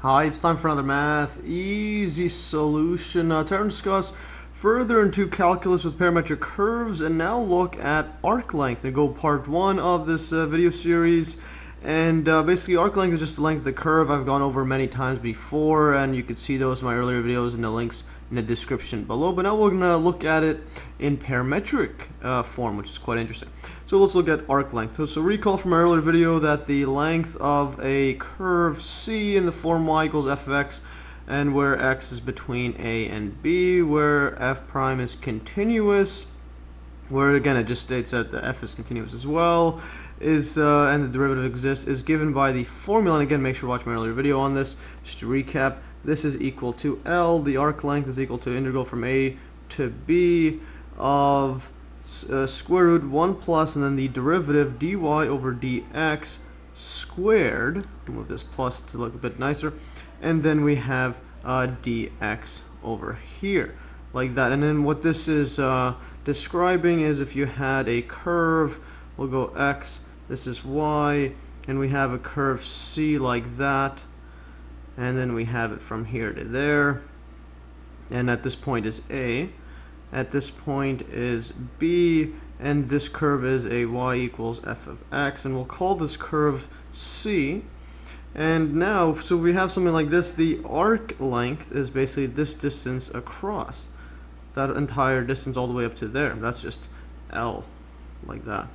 Hi, it's time for another math easy solution. Uh, to discuss further into calculus with parametric curves and now look at arc length and go part one of this uh, video series and uh, basically arc length is just the length of the curve I've gone over many times before and you can see those in my earlier videos in the links in the description below but now we're going to look at it in parametric uh, form which is quite interesting. So let's look at arc length. So, so recall from our earlier video that the length of a curve C in the form y equals f of x and where x is between a and b where f prime is continuous where again it just states that the f is continuous as well is uh, and the derivative exists is given by the formula. And again make sure to watch my earlier video on this. Just to recap this is equal to L. The arc length is equal to integral from A to B of uh, square root 1 plus and then the derivative dy over dx squared move this plus to look a bit nicer and then we have uh, dx over here like that. And then what this is uh, describing is if you had a curve we'll go x this is y and we have a curve c like that and then we have it from here to there and at this point is a at this point is b and this curve is a y equals f of x and we'll call this curve c and now so we have something like this the arc length is basically this distance across that entire distance all the way up to there. That's just L, like that.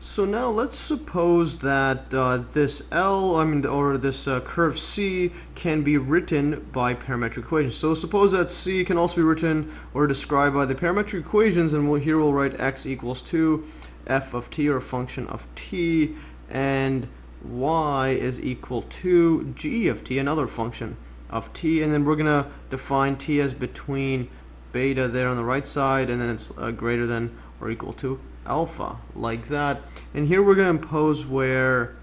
So now let's suppose that uh, this L, I mean, or this uh, curve C can be written by parametric equations. So suppose that C can also be written or described by the parametric equations, and we'll, here we'll write x equals to f of t or function of t, and y is equal to g of t, another function of t and then we're gonna define t as between beta there on the right side and then it's uh, greater than or equal to alpha like that. And here we're gonna impose where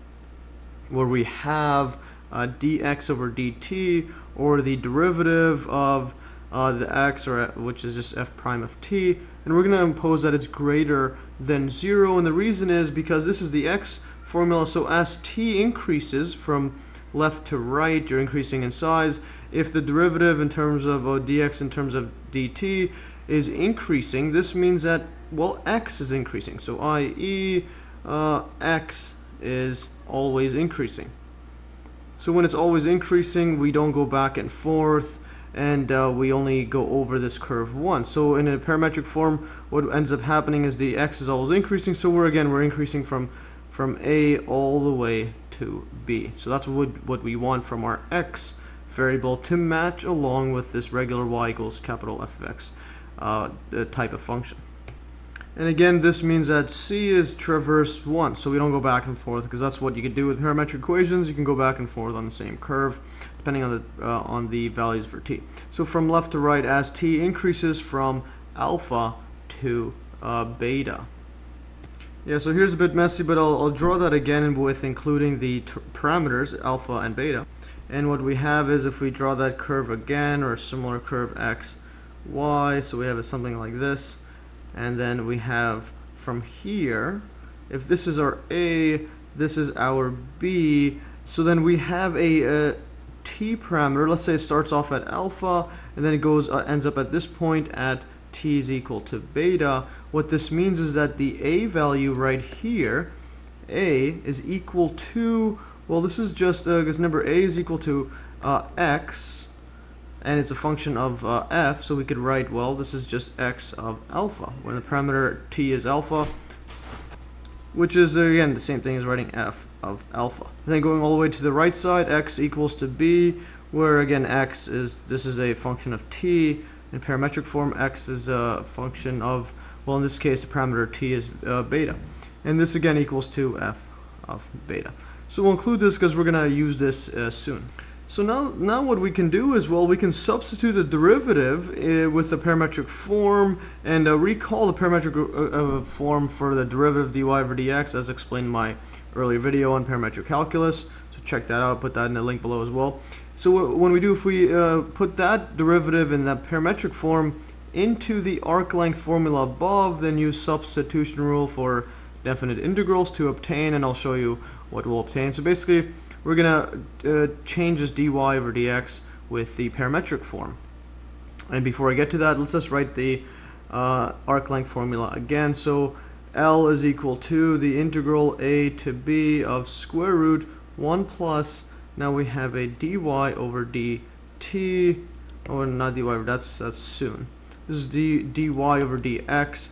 where we have uh, dx over dt or the derivative of uh, the x or which is just f prime of t. And we're going to impose that it's greater than 0 and the reason is because this is the x formula. So as t increases from left to right you're increasing in size. If the derivative in terms of uh, dx in terms of dt is increasing this means that well x is increasing so i.e. Uh, x is always increasing so when it's always increasing we don't go back and forth and uh, we only go over this curve once. So in a parametric form, what ends up happening is the x is always increasing. So we're again we're increasing from from a all the way to b. So that's what what we want from our x variable to match along with this regular y equals capital F of x uh, type of function. And again, this means that C is traversed once, so we don't go back and forth, because that's what you could do with parametric equations. You can go back and forth on the same curve, depending on the, uh, on the values for t. So from left to right, as t increases from alpha to uh, beta. Yeah, so here's a bit messy, but I'll, I'll draw that again with including the parameters, alpha and beta. And what we have is if we draw that curve again, or a similar curve x, y, so we have something like this and then we have from here if this is our A this is our B. So then we have a, a t parameter. Let's say it starts off at alpha and then it goes uh, ends up at this point at t is equal to beta. What this means is that the a value right here a is equal to well this is just because uh, number a is equal to uh, x and it's a function of uh, f, so we could write, well, this is just x of alpha, where the parameter t is alpha, which is, again, the same thing as writing f of alpha. And then going all the way to the right side, x equals to b, where, again, x is, this is a function of t, in parametric form, x is a function of, well, in this case, the parameter t is uh, beta. And this, again, equals to f of beta. So we'll include this because we're going to use this uh, soon. So now, now what we can do is, well, we can substitute the derivative uh, with the parametric form and uh, recall the parametric uh, uh, form for the derivative dy over dx as explained in my earlier video on parametric calculus. So check that out, put that in the link below as well. So when we do, if we uh, put that derivative in that parametric form into the arc length formula above, then use substitution rule for definite integrals to obtain, and I'll show you what we'll obtain. So basically, we're going to uh, change this dy over dx with the parametric form. And before I get to that, let's just write the uh, arc length formula again. So L is equal to the integral a to b of square root 1 plus, now we have a dy over dt, or not dy that's, that's soon. This is d, dy over dx,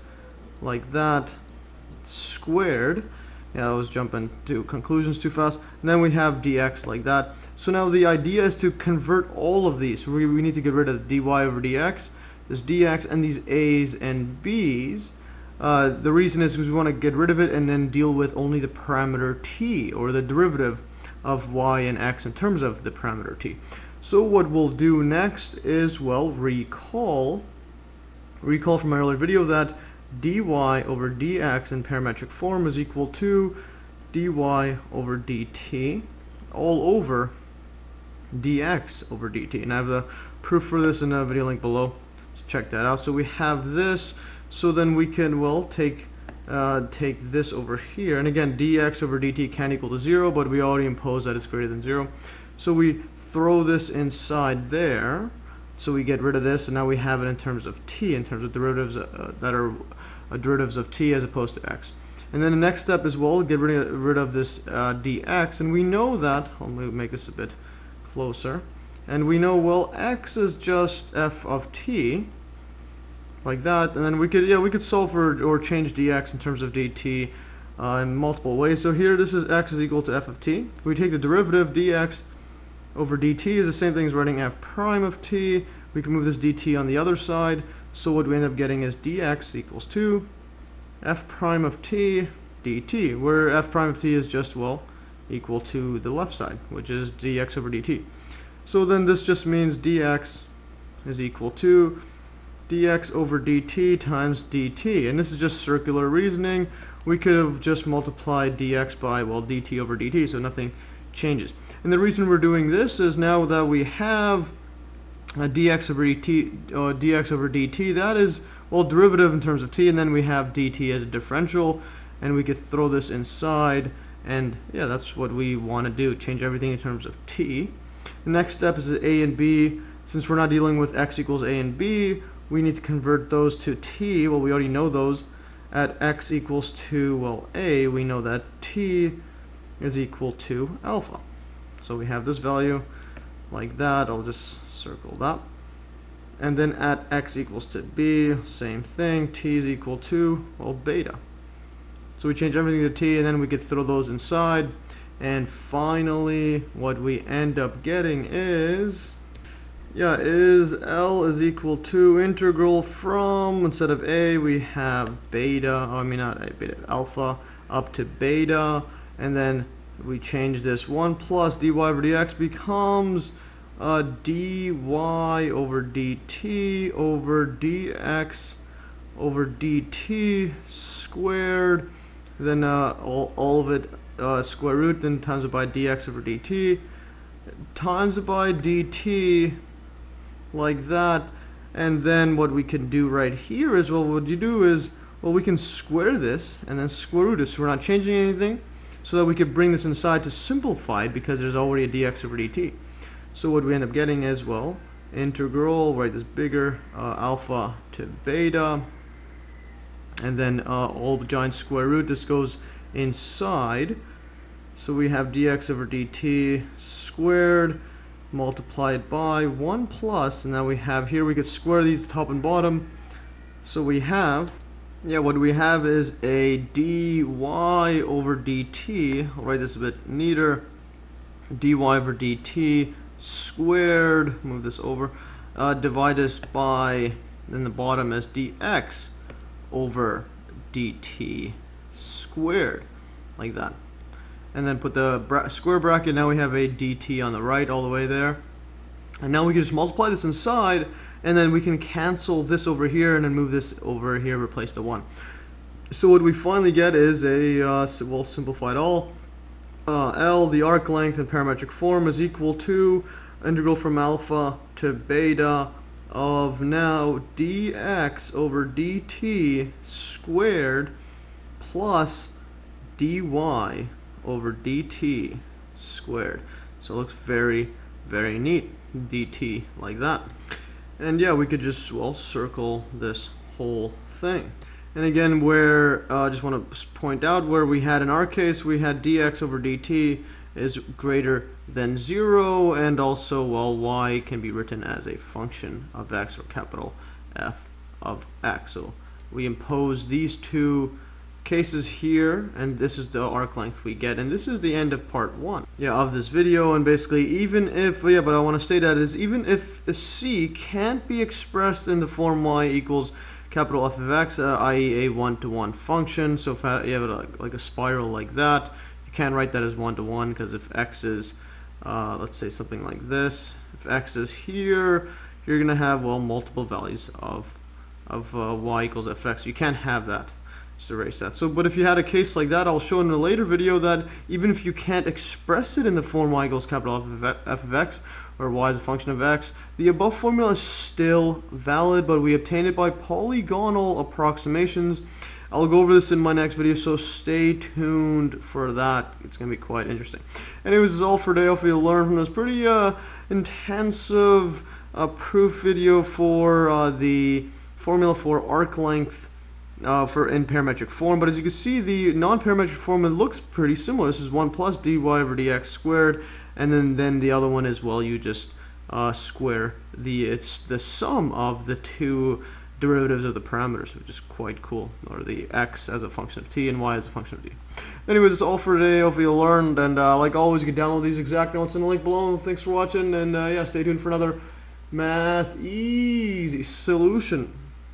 like that, squared. Yeah, I was jumping to conclusions too fast. And then we have dx like that. So now the idea is to convert all of these. We, we need to get rid of dy over dx, this dx, and these a's and b's. Uh, the reason is because we want to get rid of it and then deal with only the parameter t, or the derivative of y and x in terms of the parameter t. So what we'll do next is, well, recall, recall from my earlier video that dy over dx in parametric form is equal to dy over dt all over dx over dt. And I have the proof for this in a video link below. So check that out. So we have this. So then we can, well, take uh, take this over here. And again, dx over dt can equal to 0, but we already imposed that it's greater than 0. So we throw this inside there. So we get rid of this, and now we have it in terms of t, in terms of derivatives uh, that are uh, derivatives of t as opposed to x. And then the next step is, well, get rid of, rid of this uh, dx, and we know that, me make this a bit closer, and we know, well, x is just f of t, like that, and then we could, yeah, we could solve for, or change dx in terms of dt uh, in multiple ways. So here, this is x is equal to f of t. If we take the derivative, dx over dt is the same thing as writing f prime of t. We can move this dt on the other side. So what we end up getting is dx equals 2 f prime of t dt, where f prime of t is just, well, equal to the left side, which is dx over dt. So then this just means dx is equal to dx over dt times dt. And this is just circular reasoning. We could have just multiplied dx by, well, dt over dt, so nothing changes. And the reason we're doing this is now that we have uh, dx over dt, uh, dx over dt, that is, well, derivative in terms of t, and then we have dt as a differential, and we could throw this inside, and yeah, that's what we want to do, change everything in terms of t. The next step is a and b. Since we're not dealing with x equals a and b, we need to convert those to t. Well, we already know those. At x equals to, well, a, we know that t is equal to alpha. So we have this value like that. I'll just circle that. And then at x equals to b, same thing. t is equal to, well, beta. So we change everything to t, and then we could throw those inside. And finally, what we end up getting is, yeah, is L is equal to integral from, instead of A, we have beta, I mean not A, beta, alpha, up to beta, and then we change this 1 plus dy over dx becomes uh, dy over dt over dx over dt squared. Then uh, all, all of it uh, square root then times it by dx over dt. Times it by dt like that. And then what we can do right here is well what you do is well we can square this and then square root it. So we're not changing anything so that we could bring this inside to simplify because there's already a dx over dt. So what we end up getting is, well, integral, right, this bigger, uh, alpha to beta, and then uh, all the giant square root, this goes inside. So we have dx over dt squared multiplied by 1 plus, and now we have here, we could square these top and bottom. So we have yeah, what we have is a dy over dt, I'll write this a bit neater, dy over dt squared, move this over, uh, divide this by, then the bottom is dx over dt squared, like that. And then put the bra square bracket, now we have a dt on the right all the way there. And now we can just multiply this inside, and then we can cancel this over here and then move this over here, replace the 1. So what we finally get is a, uh, well, simplified all. Uh, L, the arc length in parametric form, is equal to integral from alpha to beta of now dx over dt squared plus dy over dt squared. So it looks very, very neat. dt like that. And yeah, we could just, well, circle this whole thing. And again, where I uh, just want to point out where we had in our case, we had dx over dt is greater than 0, and also, well, y can be written as a function of x or capital F of x. So we impose these two cases here and this is the arc length we get and this is the end of part one yeah of this video and basically even if yeah but I want to state that is even if a C can't be expressed in the form y equals capital F of x uh, i.e. a one-to-one -one function so if you have like, like a spiral like that you can't write that as one-to-one because if x is uh, let's say something like this if x is here you're gonna have well multiple values of of uh, y equals fx you can't have that just erase that. So, but if you had a case like that, I'll show in a later video that even if you can't express it in the form y equals capital F of, f of x, or y is a function of x, the above formula is still valid, but we obtain it by polygonal approximations. I'll go over this in my next video, so stay tuned for that. It's going to be quite interesting. Anyways, this is all for today. Hopefully you learned from this pretty uh, intensive uh, proof video for uh, the formula for arc length uh, for in parametric form. But as you can see, the non-parametric form it looks pretty similar. This is 1 plus dy over dx squared, and then, then the other one is, well, you just uh, square the, it's the sum of the two derivatives of the parameters, which is quite cool, or the x as a function of t and y as a function of d. Anyways, that's all for today. Hopefully you learned, and uh, like always, you can download these exact notes in the link below. Thanks for watching, and uh, yeah, stay tuned for another Math Easy solution.